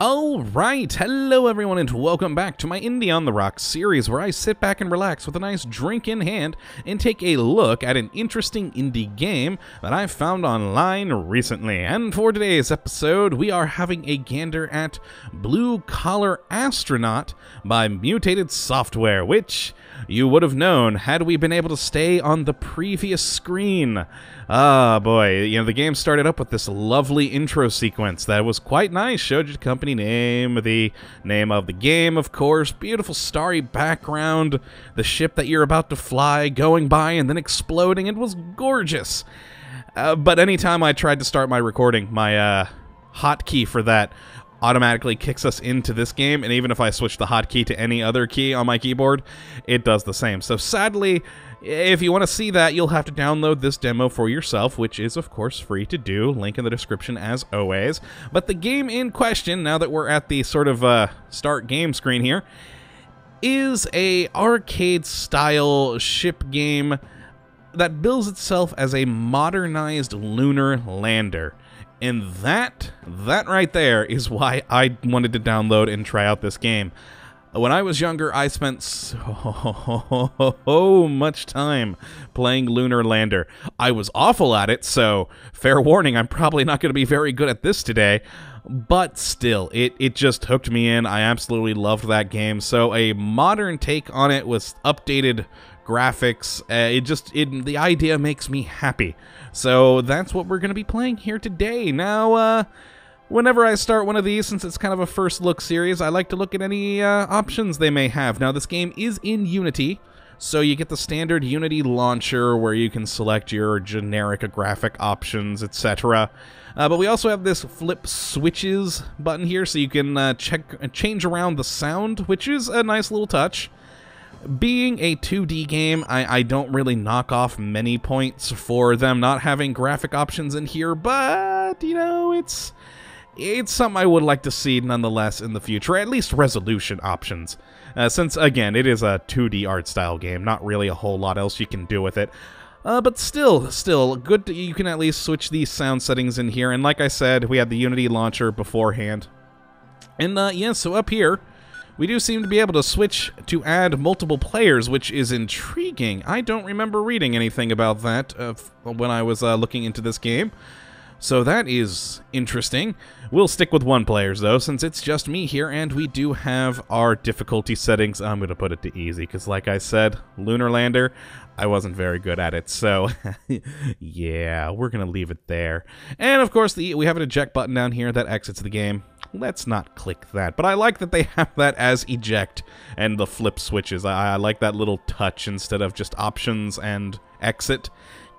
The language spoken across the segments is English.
All right, hello everyone, and welcome back to my Indie on the Rocks series where I sit back and relax with a nice drink in hand and take a look at an interesting indie game that I found online recently. And for today's episode, we are having a gander at Blue Collar Astronaut by Mutated Software, which you would have known had we been able to stay on the previous screen. Ah, boy, you know, the game started up with this lovely intro sequence that was quite nice. Showed you the company name, the name of the game, of course, beautiful starry background, the ship that you're about to fly going by and then exploding. It was gorgeous. Uh, but anytime I tried to start my recording, my uh, hotkey for that automatically kicks us into this game, and even if I switch the hotkey to any other key on my keyboard, it does the same. So sadly, if you want to see that, you'll have to download this demo for yourself, which is, of course, free to do. Link in the description as always. But the game in question, now that we're at the sort of uh, start game screen here, is a arcade-style ship game that bills itself as a modernized lunar lander. And that, that right there is why I wanted to download and try out this game. When I was younger, I spent so much time playing Lunar Lander. I was awful at it, so fair warning, I'm probably not going to be very good at this today. But still, it, it just hooked me in. I absolutely loved that game. So a modern take on it with updated graphics, uh, it just, it, the idea makes me happy. So that's what we're going to be playing here today. Now, uh, Whenever I start one of these, since it's kind of a first look series, I like to look at any uh, options they may have. Now, this game is in Unity, so you get the standard Unity launcher where you can select your generic graphic options, etc. Uh, but we also have this flip switches button here, so you can uh, check change around the sound, which is a nice little touch. Being a 2D game, I, I don't really knock off many points for them not having graphic options in here, but, you know, it's it's something I would like to see nonetheless in the future, at least resolution options. Uh, since, again, it is a 2D art style game, not really a whole lot else you can do with it. Uh, but still, still, good to, you can at least switch these sound settings in here, and like I said, we had the Unity launcher beforehand. And, uh, yeah, so up here, we do seem to be able to switch to add multiple players, which is intriguing. I don't remember reading anything about that uh, when I was uh, looking into this game. So that is interesting. We'll stick with one players though, since it's just me here, and we do have our difficulty settings. I'm going to put it to easy, because like I said, Lunar Lander, I wasn't very good at it, so yeah, we're going to leave it there. And of course, the, we have an eject button down here that exits the game. Let's not click that, but I like that they have that as eject and the flip switches. I, I like that little touch instead of just options and exit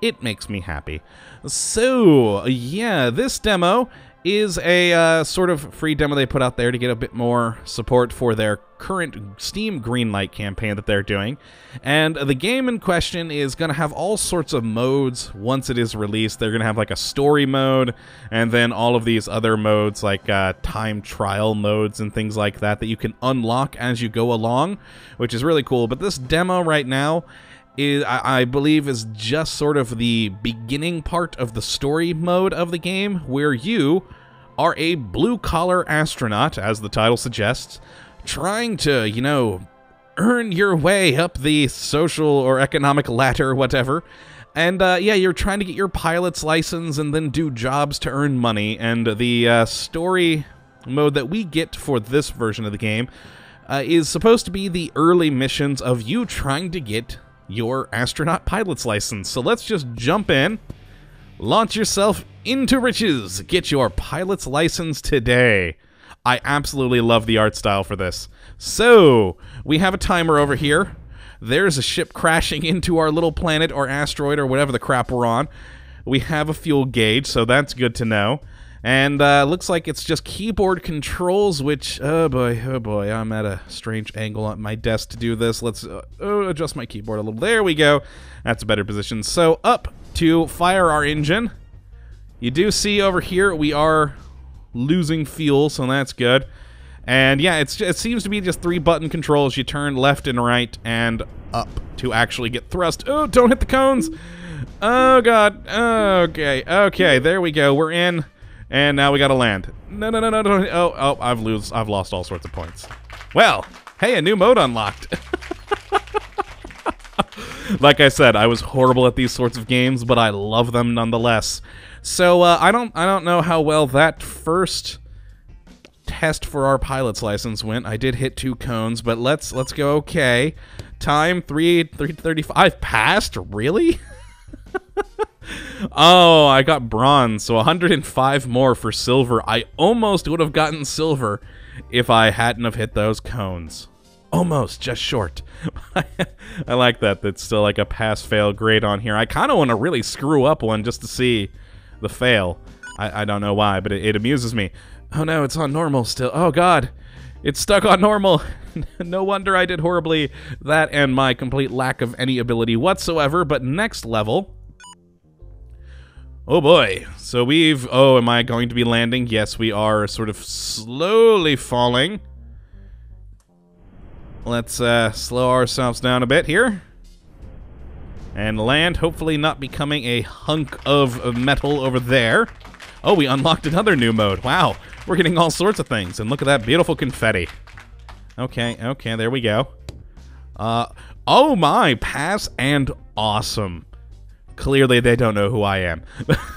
it makes me happy. So, yeah, this demo is a uh, sort of free demo they put out there to get a bit more support for their current Steam Greenlight campaign that they're doing. And the game in question is going to have all sorts of modes once it is released. They're going to have like a story mode and then all of these other modes like uh, time trial modes and things like that that you can unlock as you go along, which is really cool. But this demo right now is I, I, believe is just sort of the beginning part of the story mode of the game where you are a blue collar astronaut as the title suggests trying to you know earn your way up the social or economic ladder whatever. And uh, yeah you're trying to get your pilot's license and then do jobs to earn money. And the uh, story mode that we get for this version of the game uh, is supposed to be the early missions of you trying to get your astronaut pilot's license. So let's just jump in, launch yourself into riches, get your pilot's license today. I absolutely love the art style for this. So, we have a timer over here. There's a ship crashing into our little planet or asteroid or whatever the crap we're on. We have a fuel gauge, so that's good to know. And uh, looks like it's just keyboard controls, which, oh boy, oh boy, I'm at a strange angle on my desk to do this. Let's uh, oh, adjust my keyboard a little. There we go. That's a better position. So up to fire our engine. You do see over here we are losing fuel, so that's good. And yeah, it's it seems to be just three button controls. You turn left and right and up to actually get thrust. Oh, don't hit the cones. Oh god. Okay. Okay, there we go. We're in. And now we gotta land. No, no, no, no, no. Oh, oh, I've lose. I've lost all sorts of points. Well, hey, a new mode unlocked. like I said, I was horrible at these sorts of games, but I love them nonetheless. So uh, I don't, I don't know how well that first test for our pilot's license went. I did hit two cones, but let's let's go. Okay, time three three thirty five. Passed. Really? oh, I got bronze, so 105 more for silver. I almost would have gotten silver if I hadn't have hit those cones. Almost, just short. I like that. That's still like a pass-fail grade on here. I kind of want to really screw up one just to see the fail. I, I don't know why, but it, it amuses me. Oh no, it's on normal still. Oh god. It's stuck on normal. no wonder I did horribly. That and my complete lack of any ability whatsoever. But next level. Oh boy. So we've... Oh, am I going to be landing? Yes, we are sort of slowly falling. Let's uh, slow ourselves down a bit here. And land, hopefully not becoming a hunk of metal over there. Oh, we unlocked another new mode. Wow, we're getting all sorts of things. And look at that beautiful confetti. Okay, okay, there we go. Uh, oh my, pass and awesome. Clearly they don't know who I am.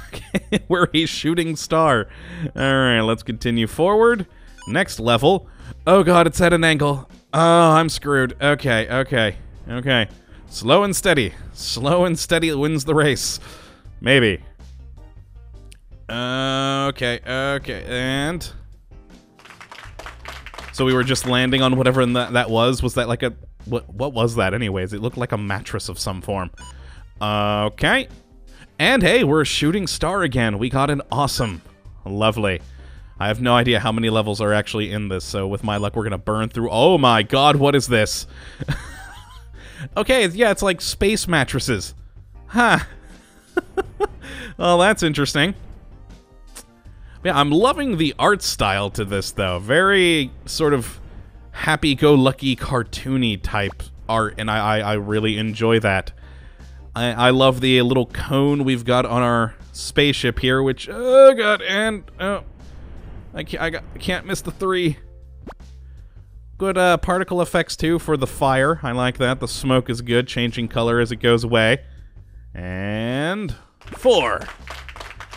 we're a shooting star. Alright, let's continue forward. Next level. Oh god, it's at an angle. Oh, I'm screwed. Okay, okay, okay. Slow and steady. Slow and steady wins the race. Maybe. Uh, okay, okay, and... So we were just landing on whatever that, that was? Was that like a... What, what was that anyways? It looked like a mattress of some form. Okay. And hey, we're a shooting star again. We got an awesome. Lovely. I have no idea how many levels are actually in this, so with my luck, we're gonna burn through... Oh my god, what is this? okay, yeah, it's like space mattresses. Huh. well, that's interesting. Yeah, I'm loving the art style to this, though. Very sort of happy-go-lucky, cartoony type art, and I, I, I really enjoy that. I, I love the little cone we've got on our spaceship here, which... Oh, God, and... Oh, I can't, I, got, I can't miss the three. Good uh, particle effects, too, for the fire. I like that. The smoke is good, changing color as it goes away. And... Four.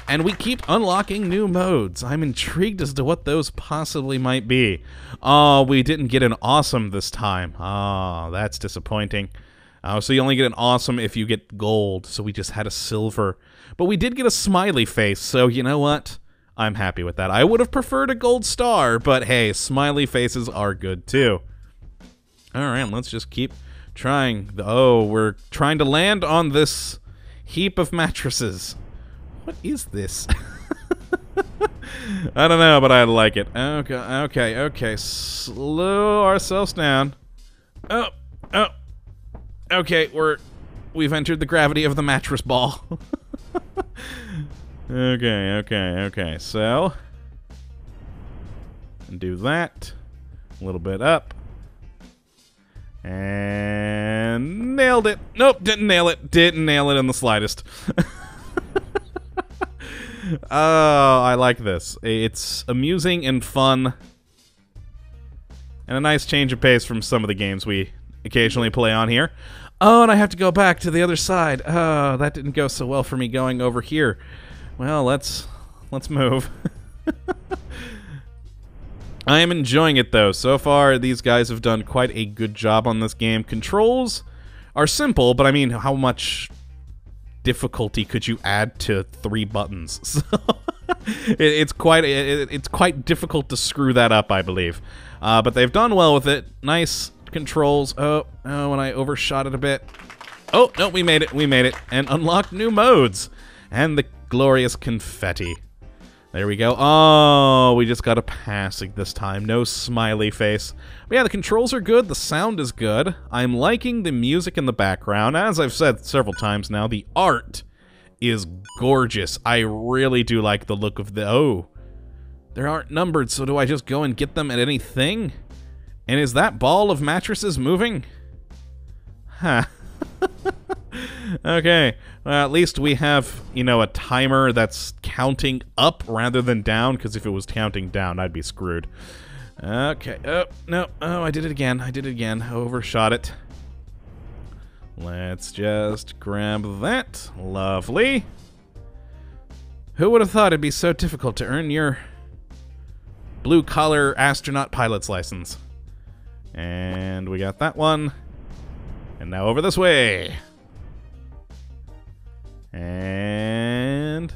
And we keep unlocking new modes. I'm intrigued as to what those possibly might be. Oh, we didn't get an awesome this time. Oh, that's disappointing. Uh, so you only get an awesome if you get gold, so we just had a silver. But we did get a smiley face, so you know what? I'm happy with that. I would have preferred a gold star, but hey, smiley faces are good too. Alright, let's just keep trying. Oh, we're trying to land on this heap of mattresses. What is this? I don't know, but I like it. Okay, okay, okay. Slow ourselves down. Oh, oh. Okay, we're we've entered the gravity of the mattress ball. okay, okay, okay. So do that. A little bit up. And nailed it. Nope, didn't nail it. Didn't nail it in the slightest. oh, I like this. It's amusing and fun. And a nice change of pace from some of the games we occasionally play on here. Oh, and I have to go back to the other side. Oh, that didn't go so well for me going over here. Well, let's let's move. I am enjoying it though. So far, these guys have done quite a good job on this game. Controls are simple, but I mean, how much difficulty could you add to three buttons? So it, it's quite it, it's quite difficult to screw that up, I believe. Uh, but they've done well with it. Nice controls. Oh, oh, when I overshot it a bit. Oh, no, we made it. We made it. And unlocked new modes. And the glorious confetti. There we go. Oh, we just got a passing this time. No smiley face. But yeah, the controls are good. The sound is good. I'm liking the music in the background. As I've said several times now, the art is gorgeous. I really do like the look of the... Oh, they aren't numbered, so do I just go and get them at anything? And is that ball of mattresses moving? Huh. okay, well, at least we have, you know, a timer that's counting up rather than down, because if it was counting down, I'd be screwed. Okay, oh, no, oh, I did it again, I did it again, overshot it. Let's just grab that. Lovely. Who would have thought it'd be so difficult to earn your blue-collar astronaut pilot's license? And we got that one. And now over this way. And...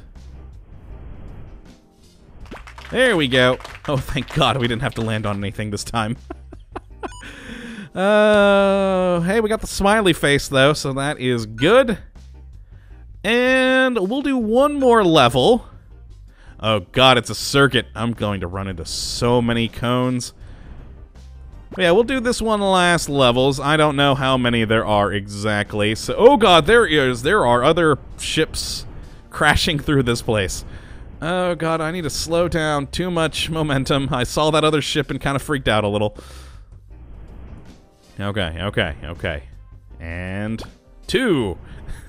There we go. Oh, thank God we didn't have to land on anything this time. uh, hey, we got the smiley face, though, so that is good. And we'll do one more level. Oh god, it's a circuit. I'm going to run into so many cones. But yeah, we'll do this one last levels. I don't know how many there are exactly. So, oh god, there is. There are other ships crashing through this place. Oh god, I need to slow down. Too much momentum. I saw that other ship and kind of freaked out a little. Okay, okay, okay. And two.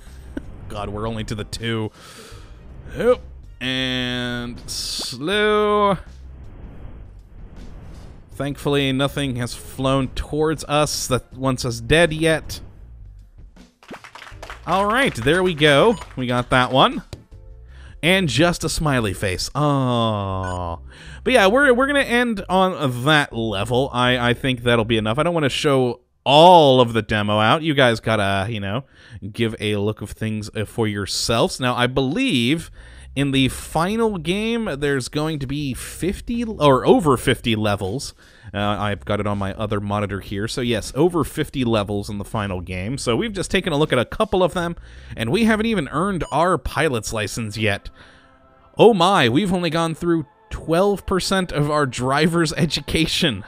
God, we're only to the two. Oh, and slow. Thankfully, nothing has flown towards us that wants us dead yet. All right, there we go. We got that one. And just a smiley face. Oh. But yeah, we're, we're going to end on that level. I, I think that'll be enough. I don't want to show all of the demo out. You guys gotta, you know, give a look of things uh, for yourselves. Now, I believe in the final game, there's going to be 50 or over 50 levels. Uh, I've got it on my other monitor here. So, yes, over 50 levels in the final game. So, we've just taken a look at a couple of them, and we haven't even earned our pilot's license yet. Oh my, we've only gone through 12% of our driver's education.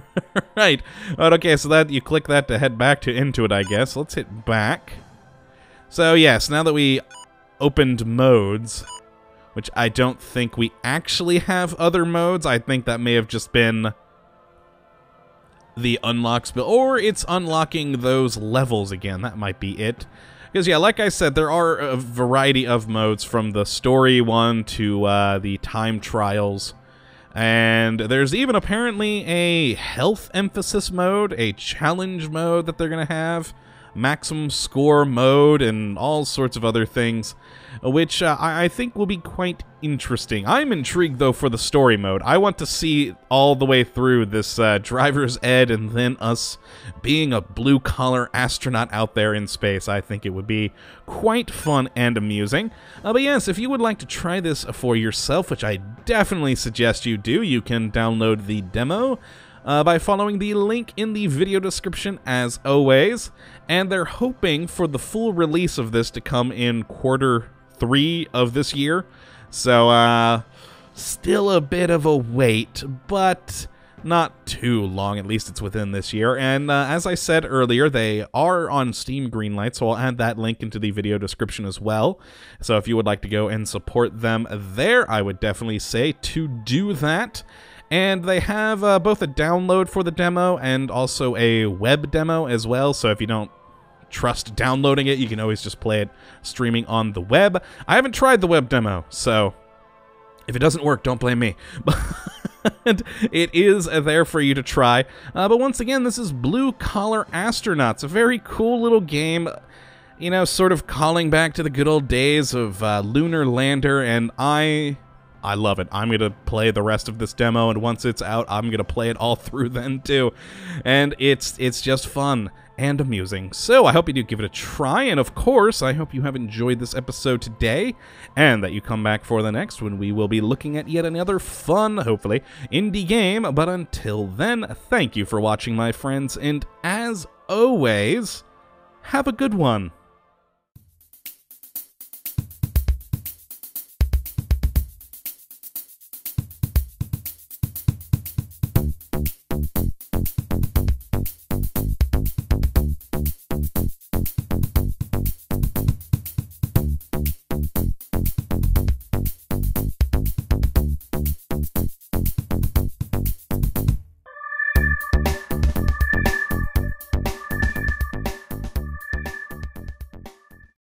right. Okay, so that you click that to head back to into it, I guess. Let's hit back. So yes, now that we opened modes, which I don't think we actually have other modes. I think that may have just been the unlocks, or it's unlocking those levels again. That might be it. Because, yeah, like I said, there are a variety of modes from the story one to uh, the time trials. And there's even apparently a health emphasis mode, a challenge mode that they're going to have maximum score mode, and all sorts of other things, which uh, I, think will be quite interesting. I'm intrigued, though, for the story mode. I want to see all the way through this uh, driver's ed and then us being a blue-collar astronaut out there in space. I think it would be quite fun and amusing. Uh, but yes, if you would like to try this for yourself, which I definitely suggest you do, you can download the demo uh, by following the link in the video description as always. And they're hoping for the full release of this to come in quarter three of this year. So, uh, still a bit of a wait, but not too long. At least it's within this year. And uh, as I said earlier, they are on Steam Greenlight, so I'll add that link into the video description as well. So if you would like to go and support them there, I would definitely say to do that. And they have uh, both a download for the demo and also a web demo as well. So if you don't trust downloading it, you can always just play it streaming on the web. I haven't tried the web demo, so if it doesn't work, don't blame me. But it is there for you to try. Uh, but once again, this is Blue Collar Astronauts, a very cool little game you know, sort of calling back to the good old days of uh, Lunar Lander, and I I love it. I'm going to play the rest of this demo and once it's out, I'm going to play it all through then too. And it's it's just fun and amusing. So I hope you do give it a try and of course, I hope you have enjoyed this episode today and that you come back for the next when we will be looking at yet another fun, hopefully, indie game. But until then, thank you for watching my friends and as always, have a good one.